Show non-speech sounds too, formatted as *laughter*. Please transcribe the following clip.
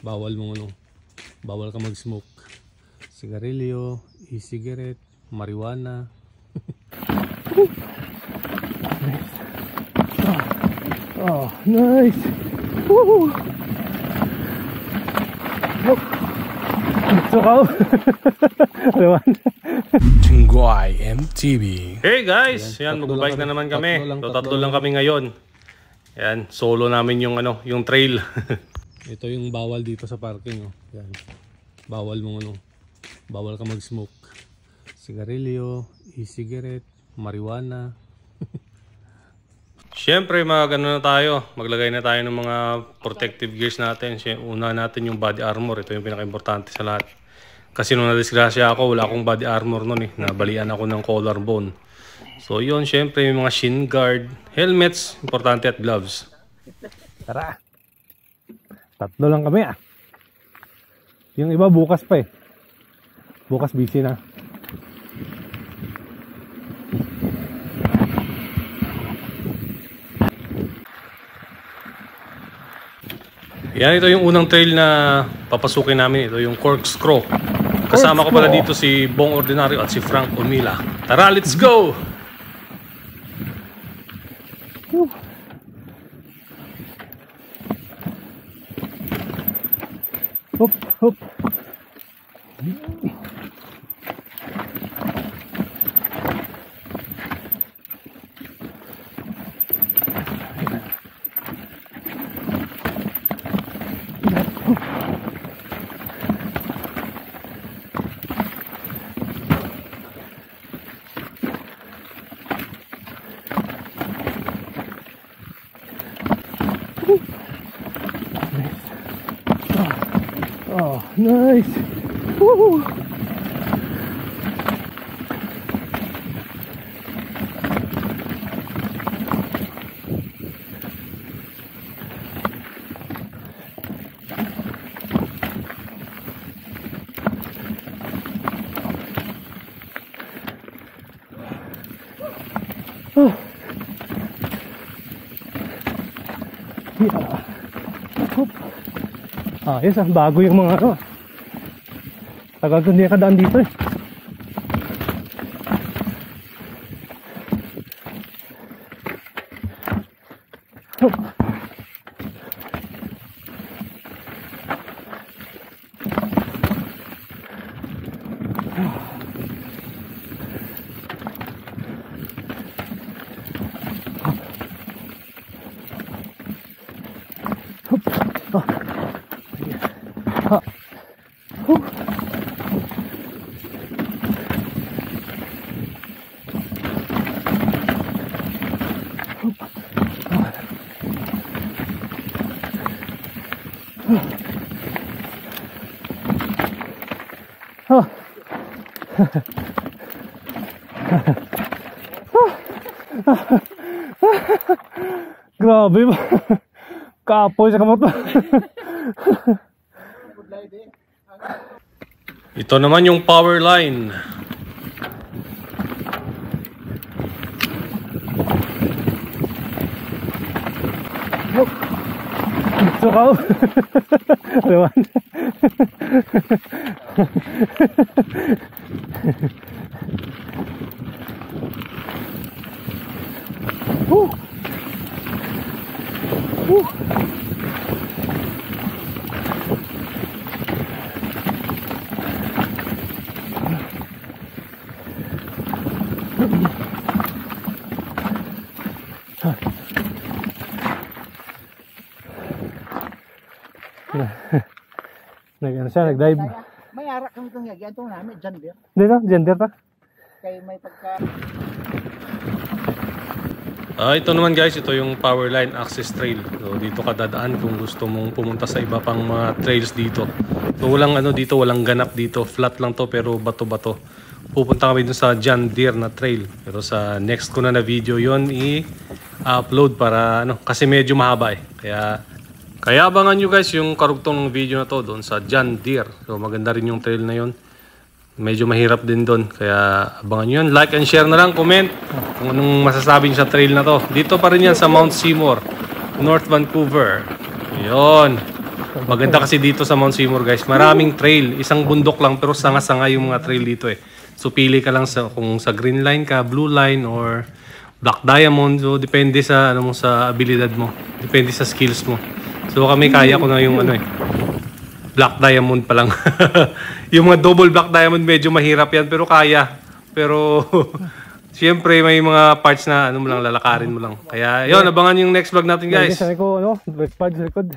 bawal mo ano, bawal ka mag-smoke. Sigarilyo, e-cigarette, marijuana. *laughs* Oh, nice. Woo! Look. Sukaw. *laughs* Alawan. Chingguay MTV. Hey guys, yan, Yan, tatlo magbabike na kami. naman kami. Tatlo lang, so, tatlo tatlo lang lang. kami ngayon. Yan, solo namin yung ano, yung trail. *laughs* Ito yung bawal dito sa parking, oh. Yan. Bawal mo ano, bawal ka mag-smoke. Sigarilyo, e-cigarette, marijuana. *laughs* Siyempre, mag ano na tayo, maglagay na tayo ng mga protective gears natin. Una natin yung body armor. Ito yung pinaka-importante sa lahat. Kasi nung nadisgrasya ako, wala akong body armor nun eh. Nabalian ako ng collarbone. So yun, syempre yung mga shin guard, helmets, importante at gloves. Tara. Tatlo lang kami ah. Yung iba bukas pa eh. Bukas busy na. Yan, ito yung unang trail na papasukin namin. Ito yung Corkscrew. Kasama ko pala dito si Bong Ordinario at si Frank Umila. Tara, let's go! Hop, hop. Oh, nice. Woo! Oh. Yeah. Hop. Ah, yes, ah, bago yung mga ano. Tagal ko hindi nakadaan dito eh. Hop. Ah. *laughs* Grabe ba? Kapoy sa kamot. Ito naman yung power line. So rauf. Der Mann. Huh. Huh. Thank you. *laughs* Nag ano siya, nag-dive. May arak kami itong yagyan itong namin, dyan din. Dito, gender ta. Kaya may pagka... Ah, ito naman guys, ito yung power line access trail. So dito ka dadaan kung gusto mong pumunta sa iba pang mga trails dito. So walang ano dito, walang ganap dito. Flat lang to pero bato-bato. Pupunta kami dun sa John Deere na trail. Pero sa next ko na na video yon i-upload para ano kasi medyo mahaba eh. Kaya kaya abangan nyo guys yung karugtong ng video na to doon sa John Deere. So maganda rin yung trail na yon. Medyo mahirap din doon. Kaya abangan nyo yun. Like and share na lang. Comment kung anong masasabi nyo sa trail na to. Dito pa rin yan sa Mount Seymour, North Vancouver. Yun. Maganda kasi dito sa Mount Seymour guys. Maraming trail. Isang bundok lang pero sanga-sanga yung mga trail dito eh. So pili ka lang sa kung sa green line ka, blue line or black diamond. So depende sa ano mo sa abilidad mo. Depende sa skills mo. So kami kaya ko na yung ano eh. Black diamond pa lang. *laughs* yung mga double black diamond medyo mahirap yan pero kaya. Pero *laughs* Siyempre may mga parts na ano mo lang lalakarin mo lang. Kaya yun, abangan yung next vlog natin Guys, sa ko, ano, likod.